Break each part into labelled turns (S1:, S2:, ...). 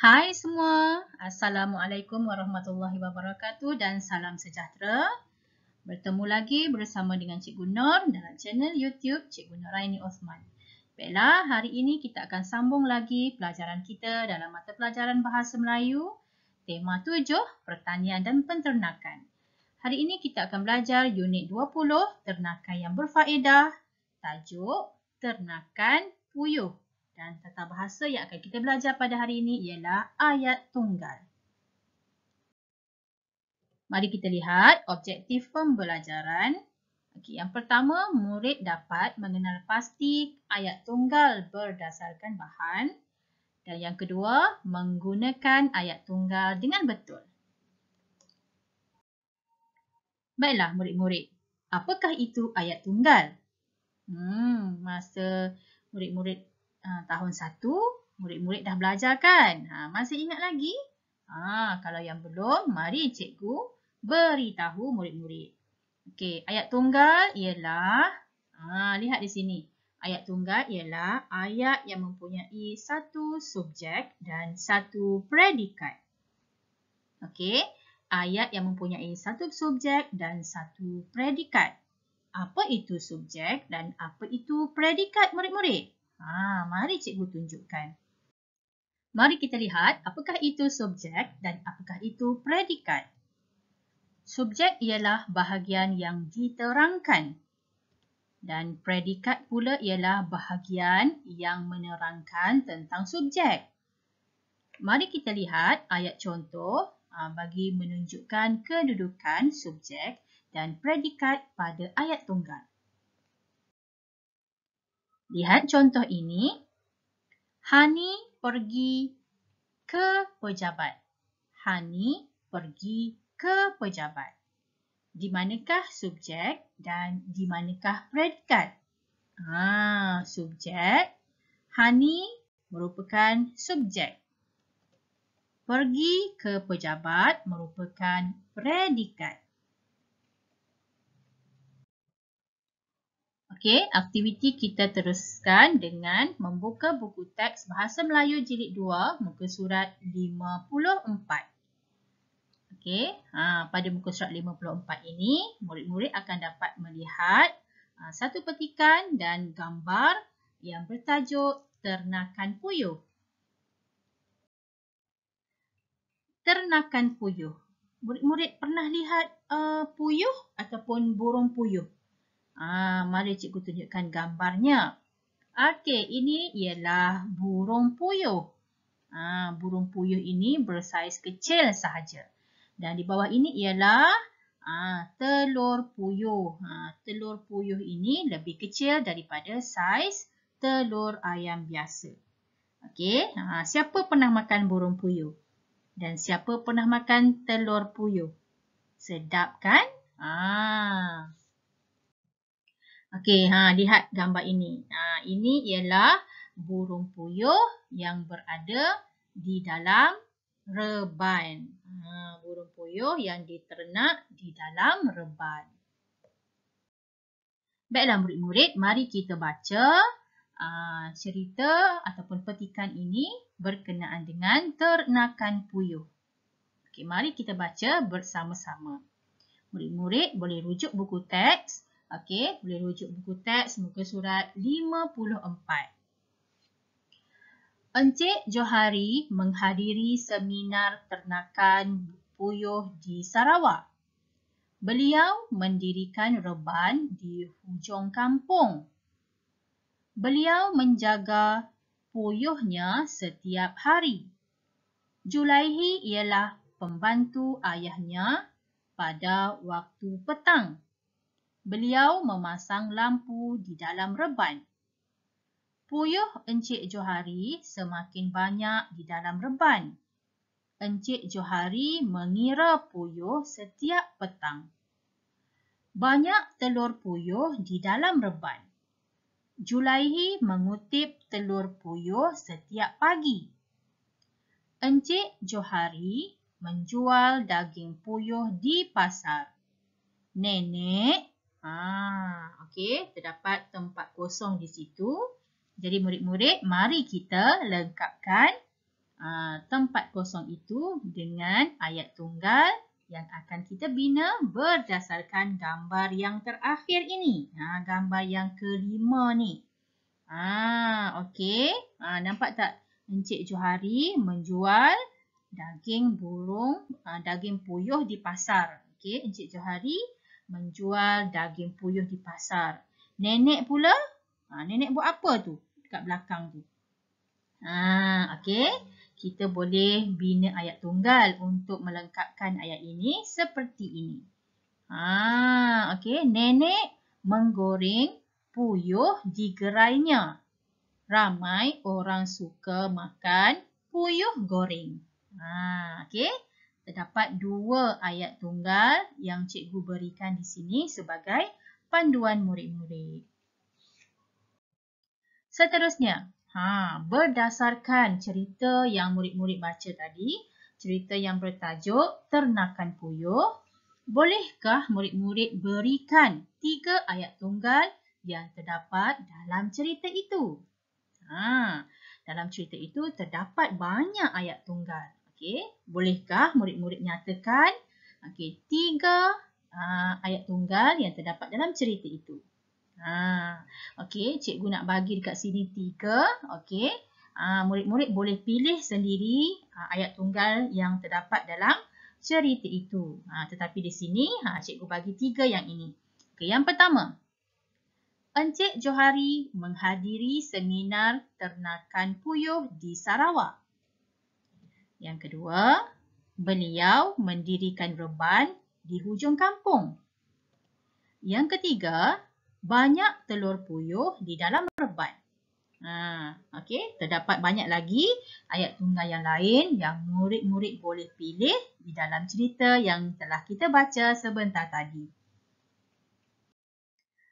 S1: Hai semua, Assalamualaikum warahmatullahi wabarakatuh dan salam sejahtera. Bertemu lagi bersama dengan Cikgu Nur dalam channel YouTube Cikgu Nuraini Osman. Baiklah, hari ini kita akan sambung lagi pelajaran kita dalam mata pelajaran Bahasa Melayu, tema 7, Pertanian dan Penternakan. Hari ini kita akan belajar unit 20, Ternakan yang berfaedah, tajuk Ternakan Puyuh. Dan tata bahasa yang akan kita belajar pada hari ini ialah ayat tunggal. Mari kita lihat objektif pembelajaran. Okay, yang pertama, murid dapat mengenal pasti ayat tunggal berdasarkan bahan. Dan yang kedua, menggunakan ayat tunggal dengan betul. Baiklah murid-murid, apakah itu ayat tunggal? Hmm, masa murid-murid uh, tahun satu, murid-murid dah belajar kan? Ha, masih ingat lagi? Ha, kalau yang belum, mari cikgu beritahu murid-murid. Okey, ayat tunggal ialah, ha, lihat di sini. Ayat tunggal ialah ayat yang mempunyai satu subjek dan satu predikat. Okey, ayat yang mempunyai satu subjek dan satu predikat. Apa itu subjek dan apa itu predikat murid-murid? Ha, mari cikgu tunjukkan. Mari kita lihat apakah itu subjek dan apakah itu predikat. Subjek ialah bahagian yang diterangkan. Dan predikat pula ialah bahagian yang menerangkan tentang subjek. Mari kita lihat ayat contoh ha, bagi menunjukkan kedudukan subjek dan predikat pada ayat tunggal. Lihat contoh ini. Hani pergi ke pejabat. Hani pergi ke pejabat. Di manakah subjek dan di manakah predikat? Ha, subjek. Hani merupakan subjek. Pergi ke pejabat merupakan predikat. Okey, aktiviti kita teruskan dengan membuka buku teks Bahasa Melayu Jilid 2, muka surat 54. Okey, ha, pada muka surat 54 ini, murid-murid akan dapat melihat ha, satu petikan dan gambar yang bertajuk Ternakan Puyuh. Ternakan Puyuh. Murid-murid pernah lihat uh, puyuh ataupun burung puyuh? Ha, mari cikgu tunjukkan gambarnya. Okey, ini ialah burung puyuh. Ha, burung puyuh ini bersaiz kecil sahaja. Dan di bawah ini ialah ha, telur puyuh. Ha, telur puyuh ini lebih kecil daripada saiz telur ayam biasa. Okey, ha, siapa pernah makan burung puyuh? Dan siapa pernah makan telur puyuh? Sedap kan? Ah. Okey, ha lihat gambar ini. Ha ini ialah burung puyuh yang berada di dalam reban. Ha burung puyuh yang diternak di dalam reban. Baiklah murid-murid, mari kita baca uh, cerita ataupun petikan ini berkenaan dengan ternakan puyuh. Okey, mari kita baca bersama-sama. Murid-murid boleh rujuk buku teks Okey, boleh rujuk buku teks muka surat 54. Encik Johari menghadiri seminar ternakan puyuh di Sarawak. Beliau mendirikan reban di hujung kampung. Beliau menjaga puyuhnya setiap hari. Julaihi ialah pembantu ayahnya pada waktu petang beliau memasang lampu di dalam reban. Puyuh Encik Johari semakin banyak di dalam reban. Encik Johari mengira puyuh setiap petang. Banyak telur puyuh di dalam reban. Julaihi mengutip telur puyuh setiap pagi. Encik Johari menjual daging puyuh di pasar. Nenek Ha, okey, terdapat tempat kosong di situ. Jadi murid-murid, mari kita lengkapkan uh, tempat kosong itu dengan ayat tunggal yang akan kita bina berdasarkan gambar yang terakhir ini. Ha, gambar yang kelima ni. Ha, Okey. Ha, nampak tak Encik Johari menjual daging burung, ha, daging puyuh di pasar. Okey, Encik Johari menjual daging puyuh di pasar. Nenek pula, ha, nenek buat apa tu dekat belakang tu? Ha, Okey kita boleh bina ayat tunggal untuk melengkapkan ayat ini seperti ini. Ha, okey, nenek menggoreng puyuh di gerainya. Ramai orang suka makan puyuh goreng. Ha, okey. Terdapat dua ayat tunggal yang cikgu berikan di sini sebagai panduan murid-murid. Seterusnya, Ha, berdasarkan cerita yang murid-murid baca tadi, cerita yang bertajuk Ternakan Puyuh, bolehkah murid-murid berikan tiga ayat tunggal yang terdapat dalam cerita itu? Ha, dalam cerita itu terdapat banyak ayat tunggal. Okey, bolehkah murid-murid nyatakan okey, tiga uh, ayat tunggal yang terdapat dalam cerita itu? Ha, okey, cikgu nak bagi dekat sini tiga. Okey, ha, murid-murid boleh pilih sendiri ha, ayat tunggal yang terdapat dalam cerita itu. Ha, tetapi di sini, ha, cikgu bagi tiga yang ini. Okey, yang pertama. Encik Johari menghadiri seminar ternakan puyuh di Sarawak. Yang kedua, beliau mendirikan reban di hujung kampung. Yang ketiga, banyak telur puyuh di dalam rebat. Ha, okay. Terdapat banyak lagi ayat tunggal yang lain yang murid-murid boleh pilih di dalam cerita yang telah kita baca sebentar tadi.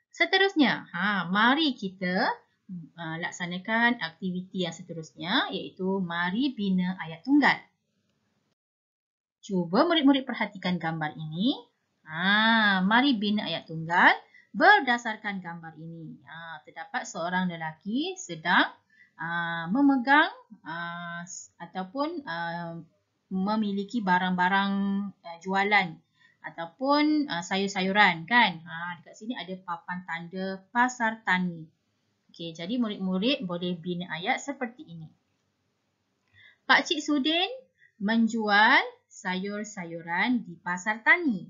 S1: Seterusnya, ha, mari kita uh, laksanakan aktiviti yang seterusnya iaitu mari bina ayat tunggal. Cuba murid-murid perhatikan gambar ini. Ha, mari bina ayat tunggal berdasarkan gambar ini. Ha, terdapat seorang lelaki sedang uh, memegang uh, ataupun uh, memiliki barang-barang uh, jualan ataupun uh, sayur-sayuran kan. Ha, dekat sini ada papan tanda pasar tani. Okey, jadi murid-murid boleh bina ayat seperti ini. Pak Cik Sudin menjual sayur-sayuran di pasar tani.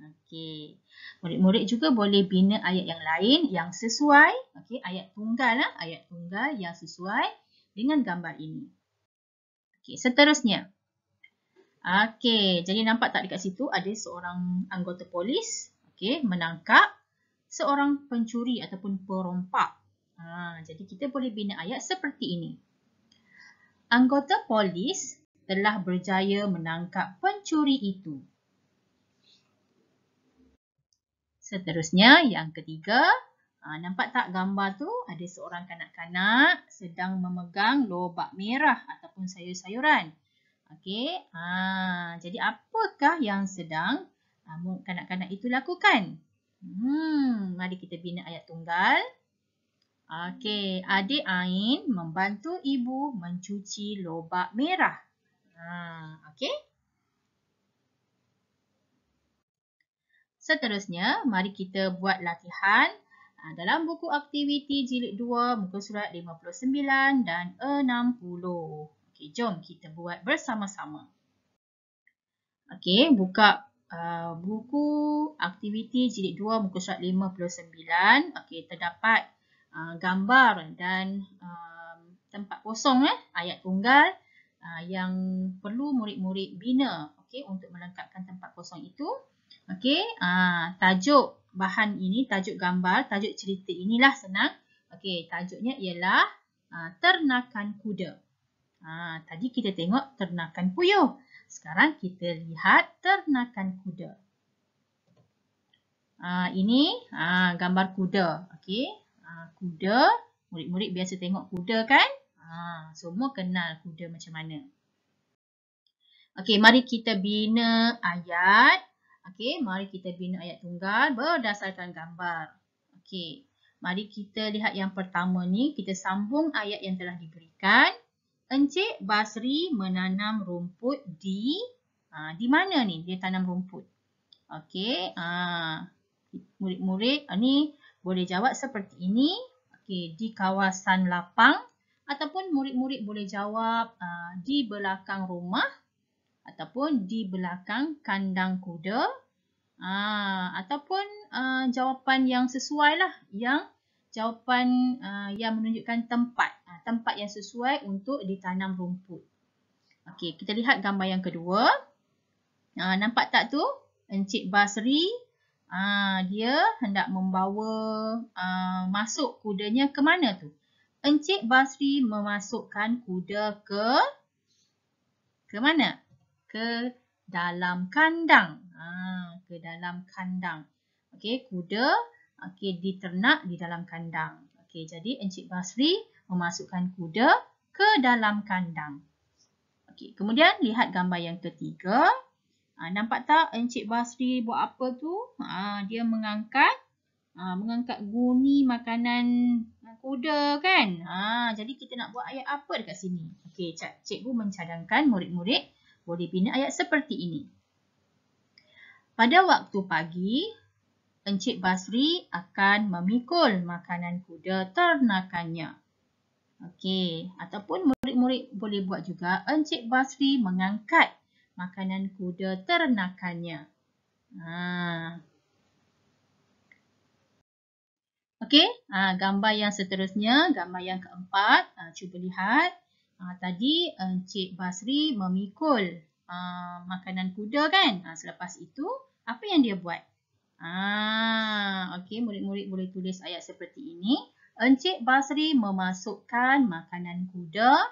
S1: Okey. Murid-murid juga boleh bina ayat yang lain yang sesuai. Okey, ayat tunggal lah, ayat tunggal yang sesuai dengan gambar ini. Okey, seterusnya. Okey, jadi nampak tak dekat situ ada seorang anggota polis, okey, menangkap seorang pencuri ataupun perompak. Ha, jadi kita boleh bina ayat seperti ini. Anggota polis telah berjaya menangkap pencuri itu. Seterusnya, yang ketiga, ha, nampak tak gambar tu ada seorang kanak-kanak sedang memegang lobak merah ataupun sayur-sayuran. Okey, ha, jadi apakah yang sedang ha, kanak-kanak itu lakukan? Hmm, mari kita bina ayat tunggal. Okey, adik Ain membantu ibu mencuci lobak merah. Ha, okey. Seterusnya, mari kita buat latihan ah, dalam buku aktiviti jilid 2 muka surat 59 dan 60. Okey, jom kita buat bersama-sama. Okey, buka uh, buku aktiviti jilid 2 muka surat 59. Okey, terdapat uh, gambar dan uh, tempat kosong eh, ayat tunggal uh, yang perlu murid-murid bina okey untuk melengkapkan tempat kosong itu. Okey, uh, tajuk bahan ini, tajuk gambar, tajuk cerita inilah senang. Okey, tajuknya ialah uh, ternakan kuda. Uh, tadi kita tengok ternakan puyuh. Sekarang kita lihat ternakan kuda. Uh, ini uh, gambar kuda. Okey, uh, kuda. Murid-murid biasa tengok kuda kan? Uh, semua kenal kuda macam mana. Okey, mari kita bina ayat. Okey, mari kita bina ayat tunggal berdasarkan gambar. Okey, mari kita lihat yang pertama ni. Kita sambung ayat yang telah diberikan. Encik Basri menanam rumput di ha, di mana ni dia tanam rumput? Okey, ha, murid-murid ha, ni boleh jawab seperti ini. Okey, di kawasan lapang ataupun murid-murid boleh jawab ha, di belakang rumah ataupun di belakang kandang kuda. Ha, ataupun uh, jawapan yang sesuai lah yang jawapan uh, yang menunjukkan tempat tempat yang sesuai untuk ditanam rumput. Okey, kita lihat gambar yang kedua. Uh, nampak tak tu? Encik Basri, uh, dia hendak membawa uh, masuk kudanya ke mana tu? Encik Basri memasukkan kuda ke ke mana? Ke dalam kandang. Uh, ke dalam kandang. Okey, kuda okey diternak di dalam kandang. Okey, jadi Encik Basri memasukkan kuda ke dalam kandang. Okey, kemudian lihat gambar yang ketiga. Ha, nampak tak Encik Basri buat apa tu? Ha, dia mengangkat ha, mengangkat guni makanan kuda kan? Ha, jadi kita nak buat ayat apa dekat sini? Okey, cikgu mencadangkan murid-murid boleh bina ayat seperti ini. Pada waktu pagi, Encik Basri akan memikul makanan kuda ternakannya. Okey, ataupun murid-murid boleh buat juga Encik Basri mengangkat makanan kuda ternakannya. Ha. Okey, ha, gambar yang seterusnya, gambar yang keempat, ha, cuba lihat. Ha, tadi Encik Basri memikul ha, makanan kuda kan? Ha, selepas itu, apa yang dia buat? Ha, Okey, murid-murid boleh tulis ayat seperti ini. Encik Basri memasukkan makanan kuda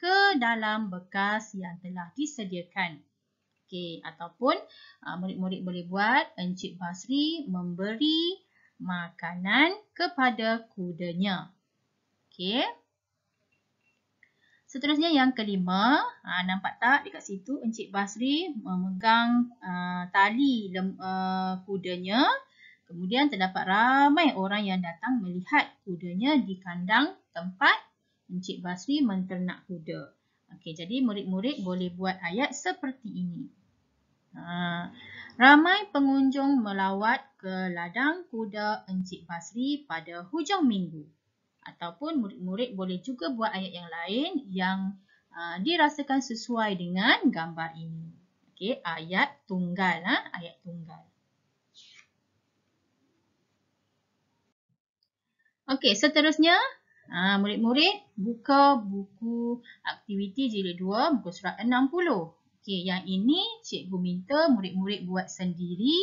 S1: ke dalam bekas yang telah disediakan. Okey, ataupun uh, murid-murid boleh buat Encik Basri memberi makanan kepada kudanya. Okey. Seterusnya yang kelima, uh, nampak tak dekat situ Encik Basri memegang uh, tali lem, uh, kudanya Kemudian terdapat ramai orang yang datang melihat kudanya di kandang tempat Encik Basri menternak kuda. Okey, jadi murid-murid boleh buat ayat seperti ini. Ha, ramai pengunjung melawat ke ladang kuda Encik Basri pada hujung minggu. Ataupun murid-murid boleh juga buat ayat yang lain yang uh, dirasakan sesuai dengan gambar ini. Okey, ayat tunggal. Ha? Ayat tunggal. Okey, seterusnya ha, murid-murid buka buku aktiviti jilid 2 muka surat 60. Okey, yang ini cikgu minta murid-murid buat sendiri.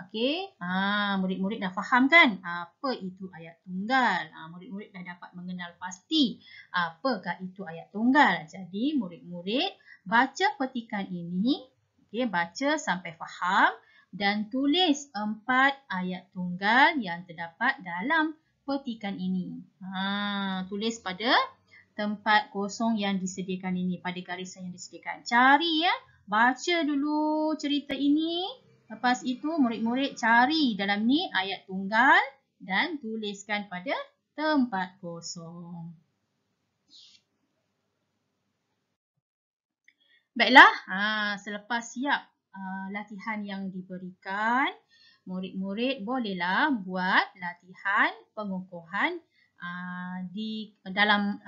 S1: Okey, ha, murid-murid dah faham kan apa itu ayat tunggal. Ha, murid-murid dah dapat mengenal pasti apakah itu ayat tunggal. Jadi murid-murid baca petikan ini, okey, baca sampai faham dan tulis empat ayat tunggal yang terdapat dalam petikan ini. Ha, tulis pada tempat kosong yang disediakan ini, pada garisan yang disediakan. Cari ya, baca dulu cerita ini. Lepas itu murid-murid cari dalam ni ayat tunggal dan tuliskan pada tempat kosong. Baiklah, ha, selepas siap uh, latihan yang diberikan, murid-murid bolehlah buat latihan pengukuhan uh, di dalam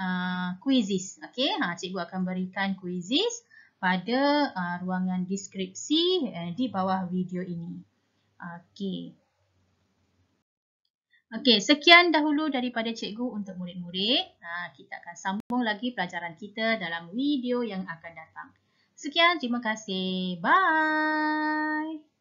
S1: quizzes. Okey, ha cikgu akan berikan quizzes pada uh, ruangan deskripsi uh, di bawah video ini. Okey. Okey, sekian dahulu daripada cikgu untuk murid-murid. Ha, kita akan sambung lagi pelajaran kita dalam video yang akan datang. Sekian, terima kasih. Bye.